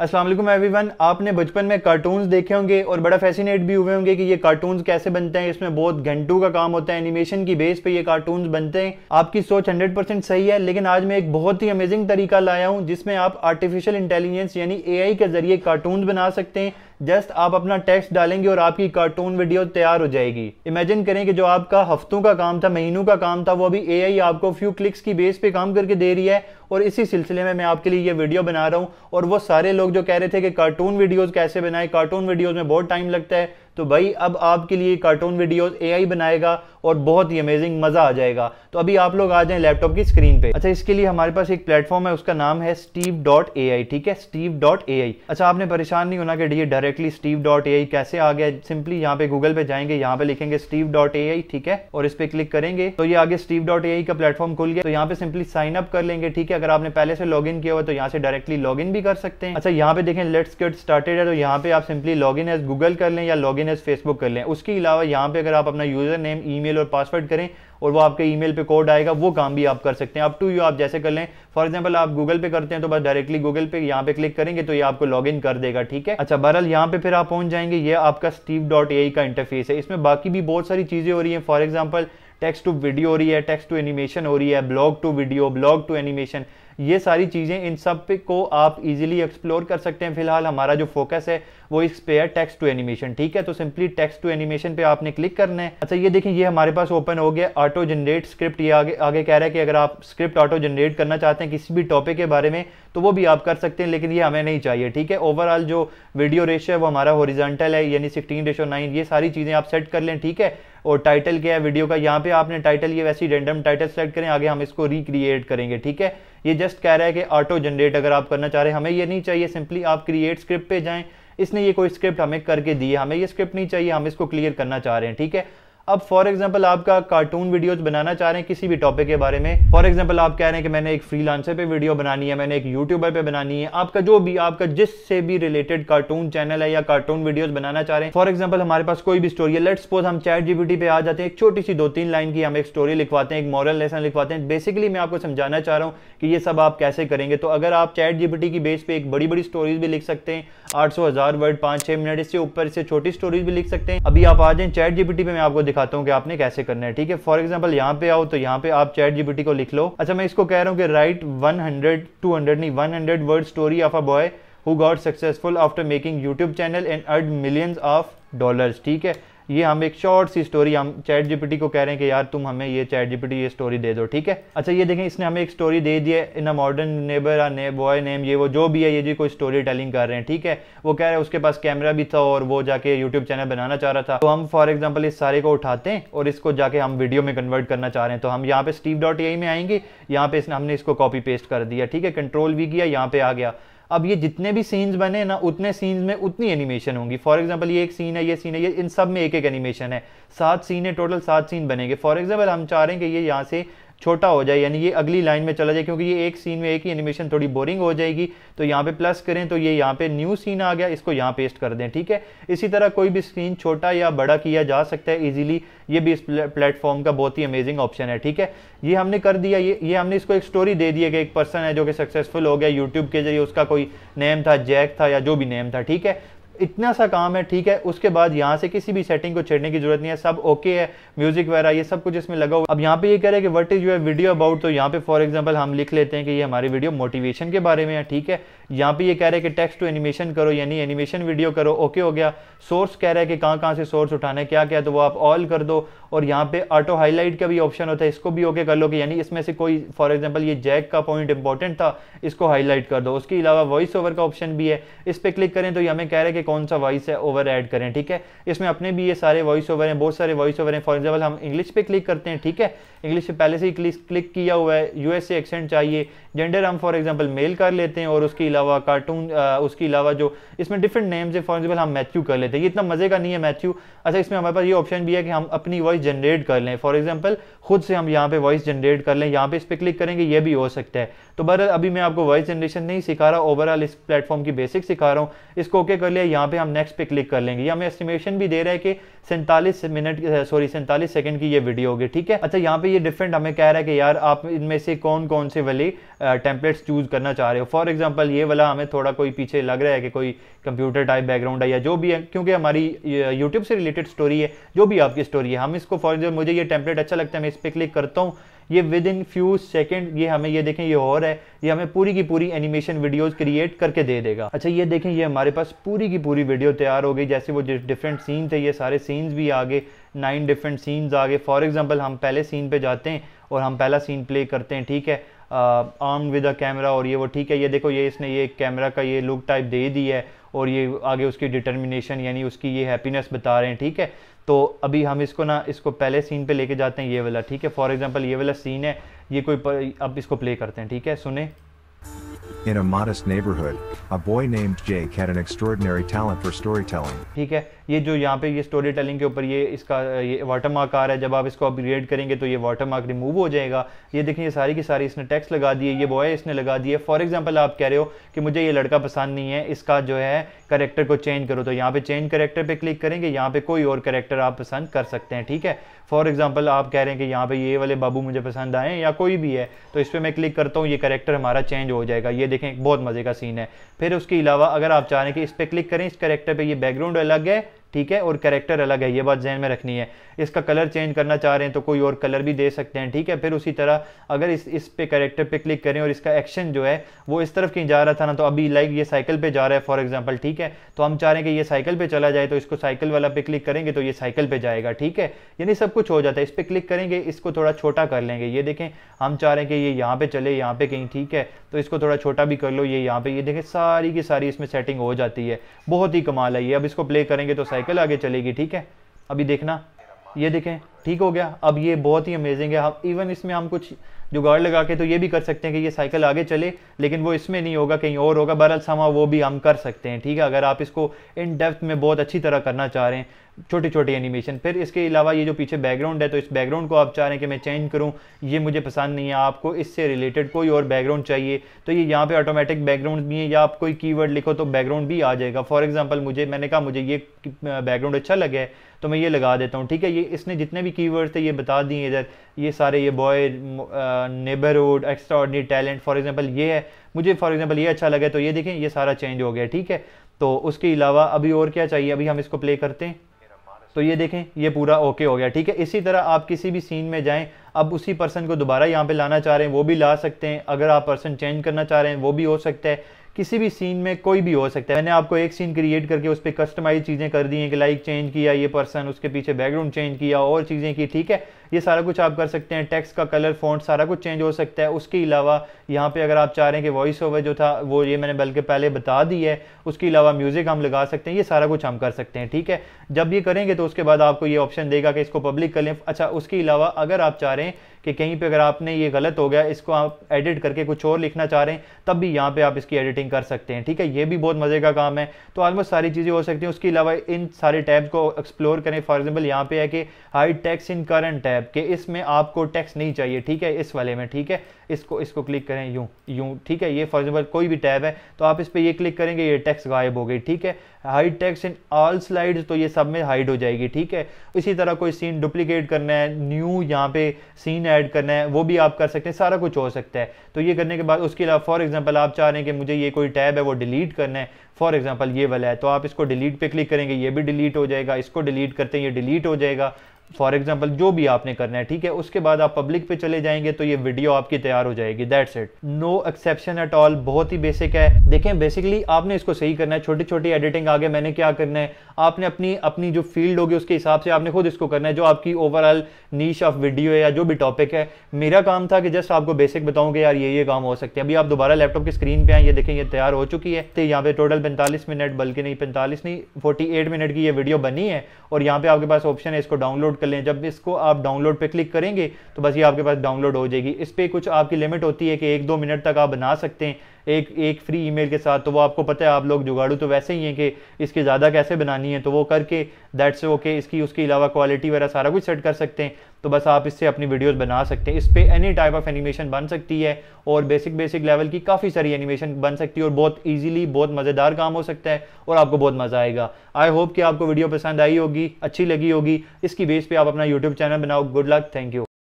अस्सलाम every one आपने बचपन में कार्टून्स देखे होंगे और बड़ा फैसिनेट भी हुए होंगे कि ये कार्टून्स कैसे बनते हैं। इसमें बहुत घंटों का काम होता है। एनिमेशन की बेस पे ये कार्टून्स बनते हैं। आपकी सोच 100 परसेंट सही है, लेकिन आज मैं एक बहुत ही अमेजिंग तरीका लाया हूँ, जिसमें आप आर्टिफिशियल इंटेलिजेंस यानी एआई के ज़रिए कार्टून बना सकते हैं। जस्ट आप अपना टेक्स्ट डालेंगे और आपकी कार्टून वीडियो तैयार हो जाएगी। इमेजिन करें कि जो आपका हफ्तों का काम था, महीनों का काम था, वो अभी एआई आपको फ्यू क्लिक्स की बेस पे काम करके दे रही है और इसी सिलसिले में मैं आपके लिए ये वीडियो बना रहा हूँ और वो सारे लोग जो कह रहे थे कि कार्टून वीडियोज़ कैसे बनाए कार्टून वीडियोज़ में बहुत टाइम लगता है तो भाई अब आपके लिए कार्टून वीडियोज़ एआई बनाएगा और बहुत ही अमेजिंग मज़ा आ जाएगा। तो अभी आप लोग आ जाएँ लैपटॉप की स्क्रीन पे। अच्छा इसके लिए हमारे पास एक प्लेटफॉर्म है, उसका नाम है स्टीव डॉट ए आई ठीक है? स्टीव डॉट ए आई अच्छा आपने परेशान नहीं होना कि ये directly Steve dot A I कैसे आ गया? सिंपली यहाँ पे गूगल पे जाएँगे, यहाँ पे लिखेंगे स्टीव डॉट ए आई ठीक है? और इस पे क्लिक करेंगे तो ये आगे स्टीव डॉट ए आई का प्लेटफॉर्म खुल गया। तो यहाँ पे सिंपली साइन अप कर लेंगे, ठीक है? अगर आपने पहले से लॉग इन किया हुआ तो यहाँ से डायरेक्टली लॉग इन भी कर सकते हैं। अच्छा यहाँ पे देखें लेट्स गेट स्टार्टेड है तो यहाँ पे आप simply log in as Google कर लें या लॉग इन एज फेसबुक कर लें। उसके अलावा यहाँ पे अगर आप अपना यूज़र नेम ईमेल और पासवर्ड करें और वो आपके ईमेल पे कोड आएगा, वो काम भी आप कर सकते हैं। अप टू यू आप जैसे कर लें। फॉर एग्जांपल आप गूगल पे करते हैं तो बस डायरेक्टली गूगल पे यहाँ पे क्लिक करेंगे तो ये आपको लॉग कर देगा, ठीक है? अच्छा बहरल यहाँ पे फिर आप पहुँच जाएँगे। ये आपका स्टीव डॉट ए का इंटरफेस है। इसमें बाकी भी बहुत सारी चीज़ें हो रही है। For example text to video हो रही है टेक्स्ट टू एनिमेशन हो रही है blog to video blog to animation ये सारी चीज़ें इन सबको आप इजीली एक्सप्लोर कर सकते हैं। फ़िलहाल हमारा जो फोकस है, वो इस पे है टेक्स्ट टू एनिमेशन ठीक है? तो सिंपली टेक्स्ट टू एनिमेशन पे आपने क्लिक करना है। अच्छा ये देखें ये हमारे पास ओपन हो गया ऑटो जनरेट स्क्रिप्ट ये आगे आगे कह रहा है कि अगर आप स्क्रिप्ट ऑटो जनरेट करना चाहते हैं किसी भी टॉपिक के बारे में तो वो भी आप कर सकते हैं, लेकिन ये हमें नहीं चाहिए, ठीक है? ओवरऑल जो वीडियो रेशियो है, वो हमारा होरिजेंटल है, यानी सिक्सटीन रेशो नाइन ये सारी चीज़ें आप सेट कर लें, ठीक है? और टाइटल क्या है वीडियो का? यहाँ पे आपने टाइटल ये ही रेंडम टाइटल सेलेक्ट करें, आगे हम इसको रिक्रिएट करेंगे, ठीक है? ये जस्ट कह रहा है कि ऑटो जनरेट अगर आप करना चाह रहे हैं, हमें ये नहीं चाहिए सिंपली आप क्रिएट स्क्रिप्ट पे जाएँ। इसने ये कोई स्क्रिप्ट हमें करके दी है, हमें ये स्क्रिप्ट नहीं चाहिए, हम इसको क्लियर करना चाह रहे हैं, ठीक है? अब फॉर एग्ज़ाम्पल आपका कार्टून वीडियोस बनाना चाह रहे हैं किसी भी टॉपिक के बारे में। फॉर एग्ज़ाम्पल आप कह रहे हैं कि मैंने एक फ्रीलांसर पे वीडियो बनानी है, मैंने एक यूट्यूबर पे बनानी है। आपका जो भी, आपका जिससे भी रिलेटेड कार्टून चैनल है या कार्टून वीडियोस बनाना चाह रहे हैं। फॉर एग्ज़ाम्पल हमारे पास कोई भी स्टोरी है। लेट सपोज़ हम चैट जीबीटी पे आ जाते हैं, एक छोटी सी दो तीन लाइन की हम एक स्टोरी लिखवाते हैं, एक मॉरल लेसन लिखवाते हैं। बेसिकली मैं आपको समझाना चाह रहा हूँ कि ये सब आप कैसे करेंगे। तो अगर आप चैट जीबीटी की बेस पे एक बड़ी बड़ी स्टोरीज भी लिख सकते हैं, आठ सौ, हज़ार वर्ड पाँच, छह मिनट इससे ऊपर से छोटी स्टोरीज भी लिख सकते हैं। अभी आप आ जाए चैट जीबीटी पे मैं आपको दिखाता हूँ कि आपने कैसे करना है, ठीक है? फॉर एग्ज़ाम्पल यहाँ पे आओ तो यहाँ पे आप चैट जीबीटी को लिख लो। अच्छा मैं इसको कह रहा हूँ कि write one hundred two hundred नहीं one hundred word story of a boy who got successful after making YouTube channel and earned millions of dollars ठीक है? ये हम एक शॉर्ट सी स्टोरी हम चैट जीपीटी को कह रहे हैं कि यार तुम हमें ये चैट जीपीटी ये स्टोरी दे दो, ठीक है? अच्छा ये देखें, इसने हमें एक स्टोरी दे दी है इन अ मॉडर्न नेबर आ ने बॉय नेम ये वो जो भी है, ये जी कोई स्टोरी टेलिंग कर रहे हैं, ठीक है? वो कह रहे हैं उसके पास कैमरा भी था और वो जाके यूट्यूब चैनल बनाना चाह रहा था। तो हम फॉर एग्ज़ाम्पल इस सारे को उठाते हैं और इसको जाके हम वीडियो में कन्वर्ट करना चाह रहे हैं। तो हम यहाँ पे स्टीव डॉट में आएँगे, यहाँ पे इसने, हमने इसको कॉपी पेस्ट कर दिया, ठीक है? कंट्रोल भी किया, यहाँ पे आ गया। अब ये जितने भी सीन्स बने ना, उतने सीन्स में उतनी एनिमेशन होंगी। फॉर एग्ज़ाम्पल ये एक सीन है, ये सीन है, ये इन सब में एक एक एनिमेशन है। सात सीन है टोटल सात सीन बनेंगे। फॉर एग्ज़ाम्पल हम चाह रहे हैं कि ये यहाँ से छोटा हो जाए, यानी ये अगली लाइन में चला जाए, क्योंकि ये एक सीन में एक ही एनिमेशन थोड़ी बोरिंग हो जाएगी। तो यहाँ पे प्लस करें तो ये यहाँ पे न्यू सीन आ गया, इसको यहाँ पेस्ट कर दें, ठीक है? इसी तरह कोई भी सीन छोटा या बड़ा किया जा सकता है इजीली ये भी इस प्लेटफॉर्म का बहुत ही अमेजिंग ऑप्शन है, ठीक है? ये हमने कर दिया, ये ये हमने इसको एक स्टोरी दे दी है कि एक पर्सन है जो कि सक्सेसफुल हो गया यूट्यूब के ज़रिए उसका कोई नेम था जैक था या जो भी नेम था, ठीक है? इतना सा काम है, ठीक है, उसके बाद यहाँ से किसी भी सेटिंग को छेड़ने की ज़रूरत नहीं है, सब ओके है म्यूज़िक वगैरह, ये सब कुछ इसमें लगा हुआ अब यहाँ पे ये कह रहे हैं कि what is your video about तो यहाँ पे फॉर एग्जांपल हम लिख लेते हैं कि ये हमारी वीडियो मोटिवेशन के बारे में है, ठीक है। यहाँ पे ये कह रहे हैं कि टेक्स्ट टू एनिमेशन करो, यानी एनिमेशन वीडियो करो ओके हो गया। सोर्स कह रहा है कि कहाँ कहाँ से सोर्स उठाना है क्या क्या तो वो आप ऑल कर दो। और यहाँ पे ऑटो हाईलाइट का भी ऑप्शन होता है, इसको भी ओके कर लो कि यानी इसमें से कोई फॉर एग्ज़ाम्पल ये जैक का पॉइंट इंपॉर्टेंट था, इसको हाईलाइट कर दो। उसके अलावा वॉइस ओवर का ऑप्शन भी है। इस पर क्लिक करें तो ये हमें कह रहे हैं कि कौन सा वॉइस है ओवर ऐड करें, ठीक है? इसमें अपने भी ये सारे वॉइस ओवर हैं, बहुत सारे वॉइस ओवर हैं। फॉर एग्ज़ाम्पल हम इंग्लिश पे क्लिक करते हैं, ठीक है? इंग्लिश पे पहले से ही क्लिक किया हुआ है यूएसए एक्सेंट चाहिए। जेंडर हम फॉर एग्ज़ाम्पल मेल कर लेते हैं और उसके अलावा कार्टून उसके अलावा जो, इसमें डिफरेंट नेम्स है फॉर एग्ज़ाम्पल हम मैथ्यू कर लेते हैं। ये इतना मज़े का नहीं है मैथ्यू अच्छा इसमें हमारे पास ये ऑप्शन भी है कि हम अपनी वॉइस जनरेट कर लें। फॉर एग्ज़ाम्पल खुद से हम यहाँ पे वॉइस जनरेट कर लें। यहाँ पे इस पर क्लिक करेंगे, ये भी हो सकता है। तो बर अभी मैं आपको वॉइस जनरेशन नहीं सिखा रहा ओवरऑल इस प्लेटफॉर्म की बेसिक सिखा रहा हूँ। इसको ओके कर लिया, यहाँ पे हम नेक्स्ट पे क्लिक कर लेंगे। हमें एस्टिमेशन भी दे रहा है कि सैंतालीस मिनट सॉरी सैंतालीस सेकंड की ये वीडियो होगी, ठीक है? अच्छा यहाँ पे ये डिफरेंट हमें कह रहा है कि यार, आप इनमें से कौन कौन से वाले टेम्पलेट्स चूज़ करना चाह रहे हो। फॉर एग्ज़ाम्पल ये वाला हमें थोड़ा कोई पीछे लग रहा है कि कोई कंप्यूटर टाइप बैकग्राउंड है या जो भी है, क्योंकि हमारी यूट्यूब से रिलेटेड स्टोरी है, जो भी आपकी स्टोरी है, हम इसको फॉर एग्ज़ाम्पल मुझे ये टेम्पलेट अच्छा लगता है, मैं इस पर क्लिक करता हूँ, ये विद इन फ्यू सेकेंड ये हमें, ये देखें, ये और है, ये हमें पूरी की पूरी एनिमेशन वीडियोस क्रिएट करके दे देगा। अच्छा ये देखें, ये हमारे पास पूरी की पूरी वीडियो तैयार हो गई, जैसे वो डिफरेंट सीन थे, ये सारे सीन्स भी आ गए नाइन डिफरेंट सीन्स आ गए। फॉर एग्ज़ाम्पल हम पहले सीन पे जाते हैं और हम पहला सीन प्ले करते हैं, ठीक है? आर्म विद अ कैमरा और ये वो ठीक है ये देखो ये इसने ये कैमरा का ये लुक टाइप दे दी है और ये आगे उसकी डिटर्मिनेशन यानी उसकी ये हैप्पीनेस बता रहे हैं ठीक है? तो अभी हम इसको ना इसको पहले सीन पे लेके जाते हैं ये वाला ठीक है? फॉर एग्जांपल ये वाला सीन है ये कोई पर, अब इसको प्ले करते हैं ठीक है? सुने? In a modest neighborhood, a boy named Jake had an extraordinary talent for storytelling. ठीक है? ये जो यहाँ पे ये स्टोरी टेलिंग के ऊपर ये इसका, ये वाटर मार्क आ रहा है, जब आप इसको अपग्रेड करेंगे तो ये वाटर मार्क रिमूव हो जाएगा। ये देखें, ये सारी की सारी इसने टेक्स्ट लगा दिए ये बॉय इसने लगा दिए फॉर एग्ज़ाम्पल आप कह रहे हो कि मुझे ये लड़का पसंद नहीं है, इसका जो है करेक्टर को चेंज करो। तो यहाँ पे चेंज करेक्टर पे क्लिक करेंगे, यहाँ पे कोई और करेक्टर आप पसंद कर सकते हैं, ठीक है? फॉर एग्ज़ाम्पल आप कह रहे हैं कि यहाँ पे ये वाले बाबू मुझे पसंद आए या कोई भी है तो इस पर मैं क्लिक करता हूँ, ये करेक्टर हमारा चेंज हो जाएगा। ये देखें बहुत मज़े का सीन है। फिर उसके अलावा अगर आप चाह रहे हैं कि इस पर क्लिक करें, इस करेक्टर पे ये बैकग्राउंड अलग है ठीक है? और करेक्टर अलग है, ये बात जहन में रखनी है। इसका कलर चेंज करना चाह रहे हैं तो कोई और कलर भी दे सकते हैं, ठीक है? फिर उसी तरह अगर इस इस पे करेक्टर पे क्लिक करें और इसका एक्शन जो है, वो इस तरफ़ कहीं जा रहा था ना तो अभी लाइक ये साइकिल पे जा रहा है फॉर एग्ज़ाम्पल ठीक है? तो हम चाह रहे हैं कि ये साइकिल पे चला जाए तो इसको साइकिल वाला पे क्लिक करेंगे तो ये साइकिल पे जाएगा, ठीक है? यानी सब कुछ हो जाता है, इस पर क्लिक करेंगे, इसको थोड़ा छोटा कर लेंगे। ये देखें, हम चाह रहे हैं कि ये यहाँ पे चले, यहाँ पे कहीं, ठीक है? तो इसको थोड़ा छोटा भी कर लो, ये यहाँ पे, ये देखें, सारी की सारी इसमें सेटिंग हो जाती है। बहुत ही कमाल है ये। अब इसको प्ले करेंगे तो साइकिल आगे चलेगी, ठीक है? अभी देखना। ये देखें, ठीक हो गया। अब ये बहुत ही अमेजिंग है। हम इवन इसमें हम कुछ जुगाड़ लगा के तो ये भी कर सकते हैं कि ये साइकिल आगे चले, लेकिन वो इसमें नहीं होगा, कहीं और होगा। बहरहाल समा वो भी हम कर सकते हैं, ठीक है? अगर आप इसको इन डेप्थ में बहुत अच्छी तरह करना चाह रहे हैं छोटी छोटी एनिमेशन फिर इसके अलावा ये जो पीछे बैकग्राउंड है तो इस बैकग्राउंड को आप चाह रहे हैं कि मैं चेंज करूँ, ये मुझे पसंद नहीं है। आपको इससे रिलेटेड कोई और बैकग्राउंड चाहिए तो ये यहाँ पे ऑटोमेटिक बैकग्राउंड भी है। या आप कोई कीवर्ड लिखो तो बैकग्राउंड भी आ जाएगा। फॉर एग्ज़ाम्पल मुझे, मैंने कहा, मुझे ये बैकग्राउंड अच्छा लगे है तो मैं ये लगा देता हूँ। ठीक है, ये इसने जितने भी कीवर्ड थे, ये बता दिए इधर, ये सारे, ये boy neighbourhood extra talent for example ये है। मुझे फॉर एग्ज़ाम्पल ये अच्छा लगे तो ये देखें, ये सारा चेंज हो गया। ठीक है तो उसके अलावा अभी और क्या चाहिए? अभी हम इसको प्ले करते हैं। तो ये देखें, ये पूरा ओके हो गया, ठीक है? इसी तरह आप किसी भी सीन में जाएँ, अब उसी पर्सन को दोबारा यहाँ पे लाना चाह रहे हैं, वो भी ला सकते हैं। अगर आप पर्सन चेंज करना चाह रहे हैं, वो भी हो सकता है। किसी भी सीन में कोई भी हो सकता है। मैंने आपको एक सीन क्रिएट करके उस पर कस्टमाइज चीज़ें कर दी हैं, कि लाइक चेंज किया ये पर्सन उसके पीछे बैकग्राउंड चेंज किया, और चीज़ें की, ठीक है? ये सारा कुछ आप कर सकते हैं टेक्स्ट का कलर फॉन्ट सारा कुछ चेंज हो सकता है। उसके अलावा, यहाँ पे अगर आप चाह रहे हैं कि वॉइस ओवर जो था, वो ये मैंने बल्कि पहले बता दी है। उसके अलावा म्यूज़िक हम लगा सकते हैं, ये सारा कुछ हम कर सकते हैं, ठीक है? जब ये करेंगे तो उसके बाद आपको ये ऑप्शन देगा कि इसको पब्लिक कर लें। अच्छा उसके अलावा अगर आप चाह रहे हैं कि कहीं पे अगर आपने ये गलत हो गया, इसको आप एडिट करके कुछ और लिखना चाह रहे हैं, तब भी यहाँ पे आप इसकी एडिटिंग कर सकते हैं, ठीक है? ये भी बहुत मज़े का काम है। तो ऑलमोस्ट सारी चीज़ें हो सकती हैं। उसके अलावा इन सारे टैब्स को एक्सप्लोर करें। फॉर एग्ज़ाम्पल यहाँ पे है कि hide text in current tab के इसमें आपको टैक्स नहीं चाहिए, ठीक है? इस वाले में, ठीक है? इसको इसको क्लिक करें, यूँ यूँ, ठीक है? ये फॉर एग्ज़ाम्पल कोई भी टैब है तो आप इस पर ये क्लिक करेंगे, ये टैक्स गायब हो गई, ठीक है? Hide text in all slides तो ये सब में हाइड हो जाएगी, ठीक है? इसी तरह कोई सीन डुप्लीकेट करना है न्यू यहाँ पे सीन ऐड करना है, वो भी आप कर सकते हैं, सारा कुछ हो सकता है। तो ये करने के बाद उसके अलावा फॉर एग्ज़ाम्पल आप चाह रहे हैं कि मुझे ये कोई टैब है, वो डिलीट करना है फॉर एग्ज़ाम्पल ये वाला है तो आप इसको डिलीट पे क्लिक करेंगे, ये भी डिलीट हो जाएगा, इसको डिलीट करते हैं, ये डिलीट हो जाएगा फॉर एग्ज़ाम्पल जो भी आपने करना है, ठीक है, उसके बाद आप पब्लिक पे चले जाएँगे तो ये वीडियो आपकी तैयार हो जाएगी that's it no exception at all बहुत ही बेसिक है। देखें बेसिकली आपने इसको सही करना है छोटी छोटी एडिटिंग आगे मैंने क्या करना है, आपने अपनी अपनी जो फ़ील्ड होगी उसके हिसाब से आपने खुद इसको करना है, जो आपकी ओवरऑल नीच ऑफ़ वीडियो है या जो भी टॉपिक है। मेरा काम था कि जस्ट आपको बेसिक बताऊँ कि यार ये ये काम हो सकते हैं। अभी आप दोबारा लैपटॉप की स्क्रीन पे आए, ये देखें, ये तैयार हो चुकी है। तो यहाँ पे टोटल पैंतालीस मिनट, बल्कि नहीं, पैंतालीस नहीं फोर्टी मिनट की ये वीडियो बनी है और यहाँ पे आपके पास ऑप्शन है, इसको डाउनलोड कर लें। जब इसको आप डाउनलोड पे क्लिक करेंगे तो बस ये आपके पास डाउनलोड हो जाएगी। इस पर कुछ आपकी लिमिट होती है कि एक दो मिनट तक आप बना सकते हैं। एक एक फ्री ईमेल के साथ तो वो आपको पता है, आप लोग जुगाड़ू तो वैसे ही हैं कि इसकी ज़्यादा कैसे बनानी है तो वो करके दैट्स ओके इसकी, उसके अलावा क्वालिटी वगैरह सारा कुछ सेट कर सकते हैं तो बस आप इससे अपनी वीडियोस बना सकते हैं। इस पर एनी टाइप ऑफ़ एनिमेशन बन सकती है, और बेसिक बेसिक लेवल की काफ़ी सारी एनिमेशन बन सकती है, और बहुत ईजिली बहुत मज़ेदार काम हो सकता है, और आपको बहुत मज़ा आएगा। आई होप कि आपको वीडियो पसंद आई होगी, अच्छी लगी होगी, इसकी बेस पे आप अपना यूट्यूब चैनल बनाओ। Good luck thank you